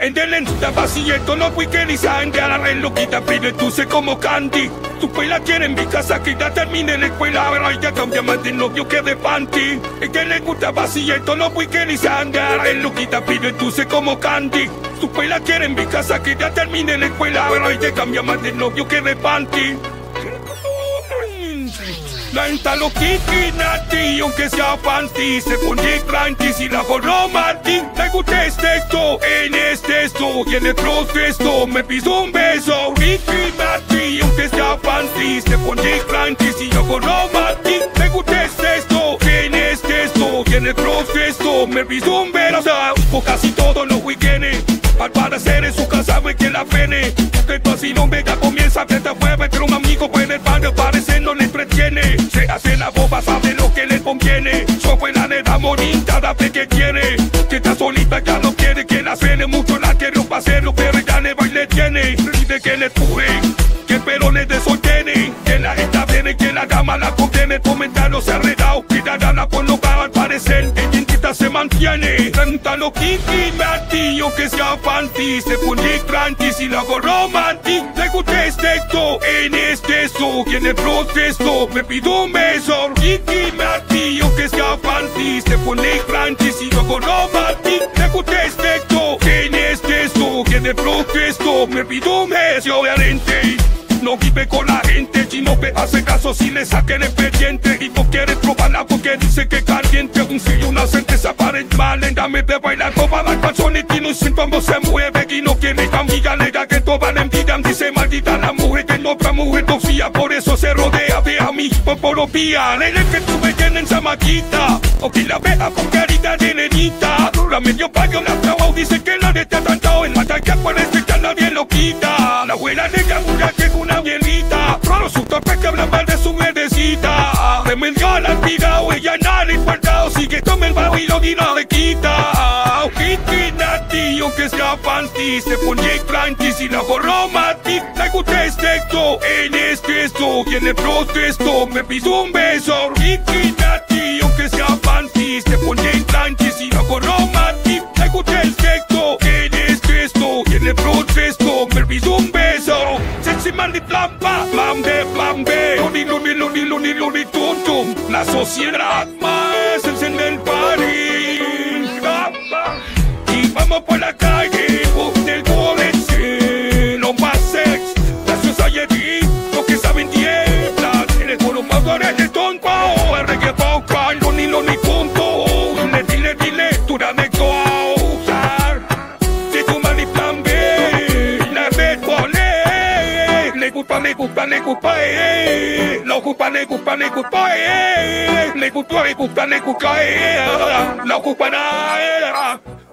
Endelen sta pasilletto no puoi che risande alla rello che da prima tu sei come canti Tu poi la tieni in casa che da termine le quella però ya cambiamo no più che de panti E che le gusta pasilletto no puoi che risande alla rello che da prima tu sei come canti Tu poi la tieni in casa che da termine le quella però ya cambiamo no più che de lo kiki nati, aunque sea panty Se pone cranky si la romantic Me gusta este esto, en este esto Y en el me piso un beso. Kiki nati, aunque sea panty Se pone cranky si yo romantic Me gusta este esto, en este esto Y en el me piso un beso. Por casi todos los weekends Al parecer en su casa ve que la pene. Tú así no venga comienza te mueve Pero un amigo puede el padre parece no le entretiene hace la boba, sabe lo que le conviene. Su abuela le da fe que quiere Que está solita ya no quiere que la cene. Mucho la quiere un paseo pero ya le va y le tiene. Pide que le empuje, que el pelo le desordene. Que la gente viene, que la gama la contiene Comentarios redado, que la gana por lo que al parecer mantiene. Cántalo Kiki Martillo que sea panty Se pone si lo hago romantic Le gusta este esto en este esto Y en el proceso. Me pido un beso Kiki Martillo que sea panty Se pone si lo hago romantic Le gusta este esto en este esto Y en el proceso. Me pido un beso Obviamente. No vive con la gente Si no me hace caso si le saquen el pendiente Probarla porque dice que caliente Un fillo, una sentencia para el mal Dame de bailar todas las canciones Y no siento cómo se mueve Y no quiere le da que toda la envidian Dice maldita la mujer que no otra mujer confía Por eso se rodea de amigos por días Nene que tú me tienes esa maquita O que la vea con carita de nenita. La medio payo la trabajo dice que la neta tanto En la que aparece ya nadie lo quita. La abuela negra jura que una bielita Raro su torpe que habla mal de su verdecita Remedió la vida o ella nada importa Sigue tome el bajo y no le quita. Kitty Nati, aunque sea panty Se pone cranky si la hago romantic gusta este esto, en este esto Y en el protesto me pido un beso. Kitty Nati, aunque sea panty Se pone cranky si la hago romantic gusta este esto, en este esto Y en el protesto me pido un beso. Sexy man de plan B, plan Luni, luni, luni, luni, luni, La sociedad más enciende el party Y vamos por la calle, del colegio No más sex, la society Lo que saben tiembla El coro más de Le gusta, le gusta, le gusta, eh. Lo gusta, le gusta, le gusta, eh. Le gusta, le gusta, le gusta, eh. La gusta, eh